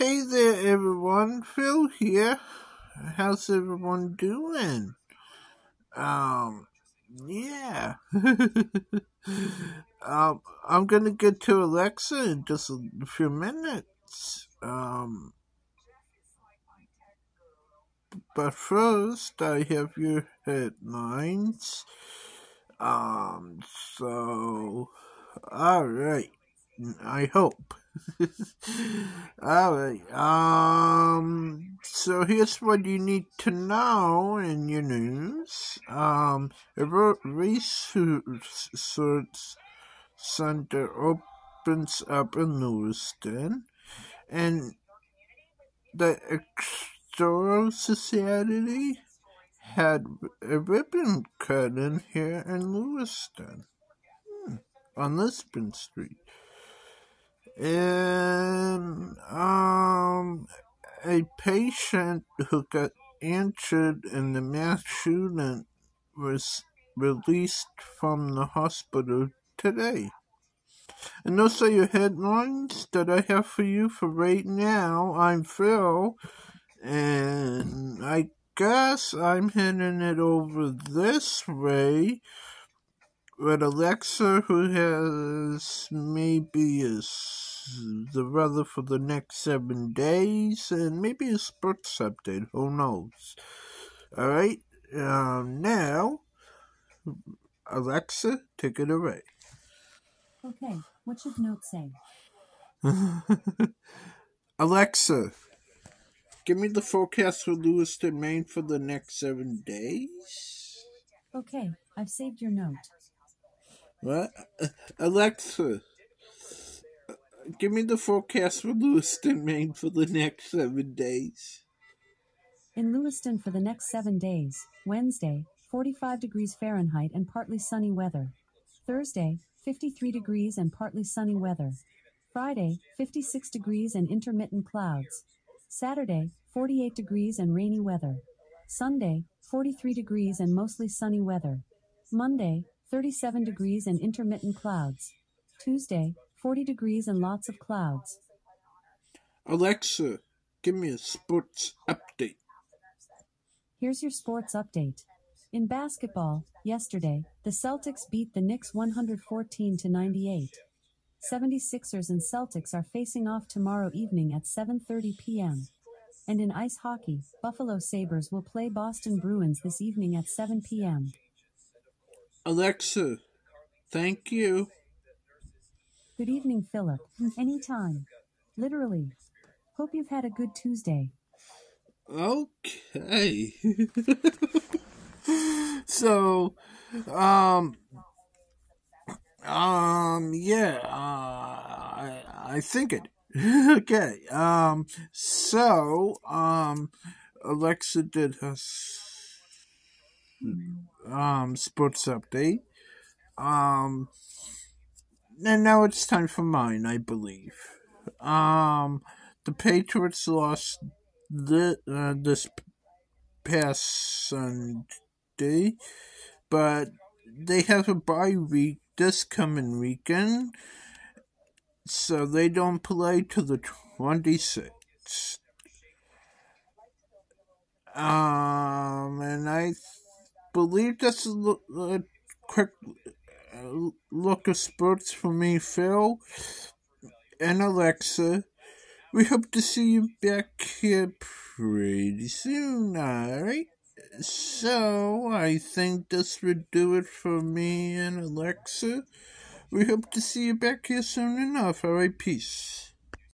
Hey there, everyone. Phil here. How's everyone doing? Um, yeah. um, I'm gonna get to Alexa in just a few minutes. Um, but first, I have your headlines. Um, so, alright. I hope. Alright, um, so here's what you need to know in your news. Um, a research center opens up in Lewiston, and the Extoro Society had a ribbon cut in here in Lewiston hmm, on Lisbon Street and um, a patient who got injured in the mass shooting was released from the hospital today. And those are your headlines that I have for you for right now. I'm Phil, and I guess I'm handing it over this way with Alexa, who has maybe a, the weather for the next seven days and maybe a sports update. Who knows? All right. Um, now, Alexa, take it away. Okay. What should note say? Alexa, give me the forecast for Lewiston, Maine for the next seven days. Okay, I've saved your note. What? Alexa, give me the forecast for Lewiston, Maine for the next seven days. In Lewiston for the next seven days Wednesday, 45 degrees Fahrenheit and partly sunny weather. Thursday, 53 degrees and partly sunny weather. Friday, 56 degrees and intermittent clouds. Saturday, 48 degrees and rainy weather. Sunday, 43 degrees and mostly sunny weather. Monday, 37 degrees and intermittent clouds. Tuesday, 40 degrees and lots of clouds. Alexa, give me a sports update. Here's your sports update. In basketball, yesterday, the Celtics beat the Knicks 114 to 98. 76ers and Celtics are facing off tomorrow evening at 7:30 p.m. And in ice hockey, Buffalo Sabres will play Boston Bruins this evening at 7 p.m. Alexa, thank you. Good evening, Philip. Anytime. Literally. Hope you've had a good Tuesday. Okay. so, um, um, yeah, uh, I, I think it. okay, um, so, um, Alexa did her um, sports update. Um, and now it's time for mine, I believe. Um, the Patriots lost the, uh, this past Sunday, but they have a bye week this coming weekend, so they don't play to the 26th. Um, and I believe that's a, quick uh, look of sports for me, Phil and Alexa. We hope to see you back here pretty soon, alright? So, I think this would do it for me and Alexa. We hope to see you back here soon enough, alright? Peace.